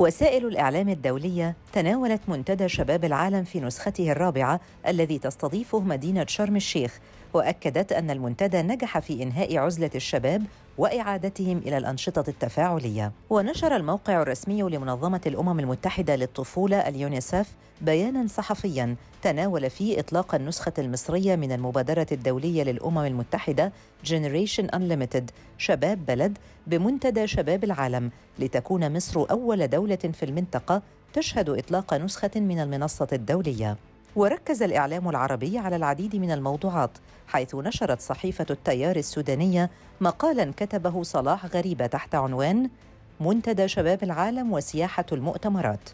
وسائل الإعلام الدولية تناولت منتدى شباب العالم في نسخته الرابعة الذي تستضيفه مدينة شرم الشيخ وأكدت أن المنتدى نجح في إنهاء عزلة الشباب وإعادتهم إلى الأنشطة التفاعلية. ونشر الموقع الرسمي لمنظمة الأمم المتحدة للطفولة اليونيسف بيانا صحفيا تناول فيه إطلاق النسخة المصرية من المبادرة الدولية للأمم المتحدة Generation Unlimited شباب بلد بمنتدى شباب العالم. لتكون مصر أول دولة في المنطقة تشهد إطلاق نسخة من المنصة الدولية. وركز الإعلام العربي على العديد من الموضوعات حيث نشرت صحيفة التيار السودانية مقالا كتبه صلاح غريبة تحت عنوان منتدى شباب العالم وسياحة المؤتمرات.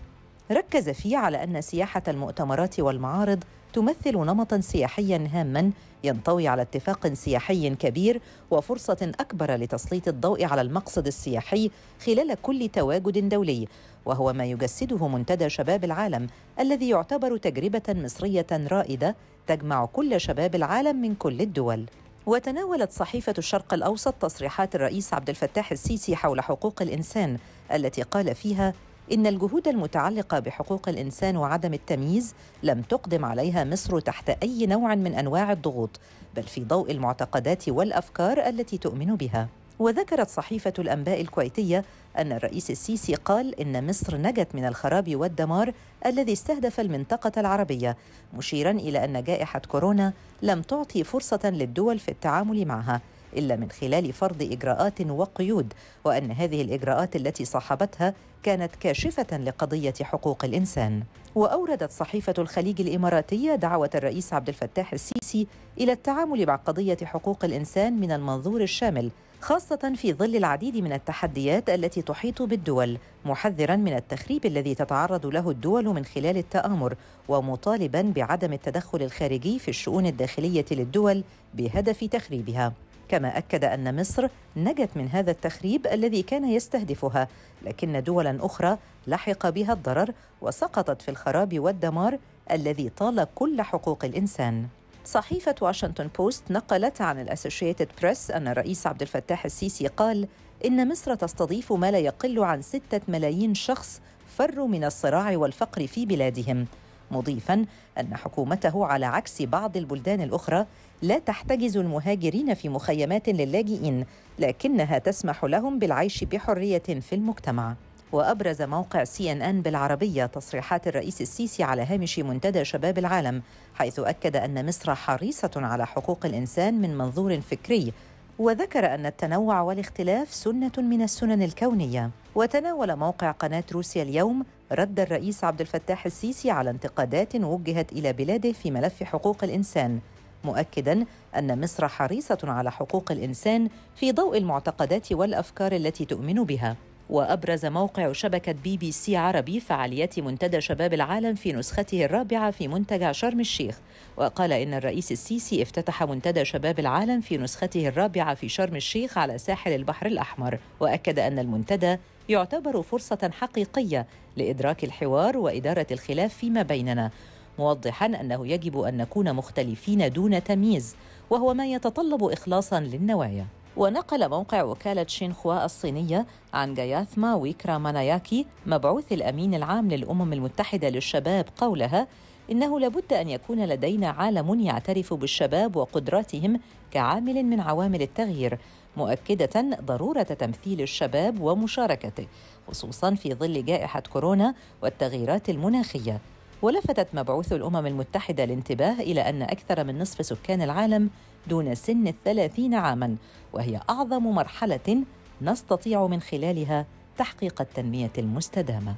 ركز فيه على أن سياحة المؤتمرات والمعارض تمثل نمطا سياحيا هاما ينطوي على اتفاق سياحي كبير وفرصة أكبر لتسليط الضوء على المقصد السياحي خلال كل تواجد دولي وهو ما يجسده منتدى شباب العالم الذي يعتبر تجربة مصرية رائدة تجمع كل شباب العالم من كل الدول. وتناولت صحيفة الشرق الأوسط تصريحات الرئيس عبد الفتاح السيسي حول حقوق الإنسان التي قال فيها إن الجهود المتعلقة بحقوق الإنسان وعدم التمييز لم تقدم عليها مصر تحت أي نوع من أنواع الضغوط بل في ضوء المعتقدات والأفكار التي تؤمن بها. وذكرت صحيفة الأنباء الكويتية أن الرئيس السيسي قال إن مصر نجت من الخراب والدمار الذي استهدف المنطقة العربية مشيرا إلى أن جائحة كورونا لم تعطي فرصة للدول في التعامل معها. إلا من خلال فرض إجراءات وقيود وأن هذه الإجراءات التي صاحبتها كانت كاشفة لقضية حقوق الإنسان وأوردت صحيفة الخليج الإماراتية دعوة الرئيس عبد الفتاح السيسي إلى التعامل مع قضية حقوق الإنسان من المنظور الشامل خاصة في ظل العديد من التحديات التي تحيط بالدول، محذرا من التخريب الذي تتعرض له الدول من خلال التآمر، ومطالبا بعدم التدخل الخارجي في الشؤون الداخلية للدول بهدف تخريبها. كما أكد أن مصر نجت من هذا التخريب الذي كان يستهدفها لكن دولا أخرى لحق بها الضرر وسقطت في الخراب والدمار الذي طال كل حقوق الإنسان. صحيفة واشنطن بوست نقلت عن الأسوشيتد بريس أن الرئيس عبد الفتاح السيسي قال إن مصر تستضيف ما لا يقل عن ستة ملايين شخص فروا من الصراع والفقر في بلادهم. مضيفا أن حكومته على عكس بعض البلدان الأخرى لا تحتجز المهاجرين في مخيمات للاجئين لكنها تسمح لهم بالعيش بحرية في المجتمع. وأبرز موقع سي ان ان بالعربية تصريحات الرئيس السيسي على هامش منتدى شباب العالم حيث أكد أن مصر حريصة على حقوق الإنسان من منظور فكري وذكر أن التنوع والاختلاف سنة من السنن الكونية. وتناول موقع قناة روسيا اليوم رد الرئيس عبد الفتاح السيسي على انتقادات وجهت إلى بلاده في ملف حقوق الإنسان مؤكدا أن مصر حريصة على حقوق الإنسان في ضوء المعتقدات والأفكار التي تؤمن بها. وأبرز موقع شبكة بي بي سي عربي فعاليات منتدى شباب العالم في نسخته الرابعة في منتجع شرم الشيخ. وقال إن الرئيس السيسي افتتح منتدى شباب العالم في نسخته الرابعة في شرم الشيخ على ساحل البحر الأحمر. وأكد أن المنتدى يعتبر فرصة حقيقية لإدراك الحوار وإدارة الخلاف فيما بيننا موضحا أنه يجب أن نكون مختلفين دون تمييز وهو ما يتطلب إخلاصا للنوايا. ونقل موقع وكالة شينخوا الصينية عن جاياثما ويكرا ماناياكي مبعوث الأمين العام للأمم المتحدة للشباب قولها إنه لابد أن يكون لدينا عالم يعترف بالشباب وقدراتهم كعامل من عوامل التغيير مؤكدة ضرورة تمثيل الشباب ومشاركته خصوصا في ظل جائحة كورونا والتغييرات المناخية. ولفتت مبعوث الأمم المتحدة الانتباه إلى أن أكثر من نصف سكان العالم دون سن الثلاثين عاماً وهي أعظم مرحلة نستطيع من خلالها تحقيق التنمية المستدامة.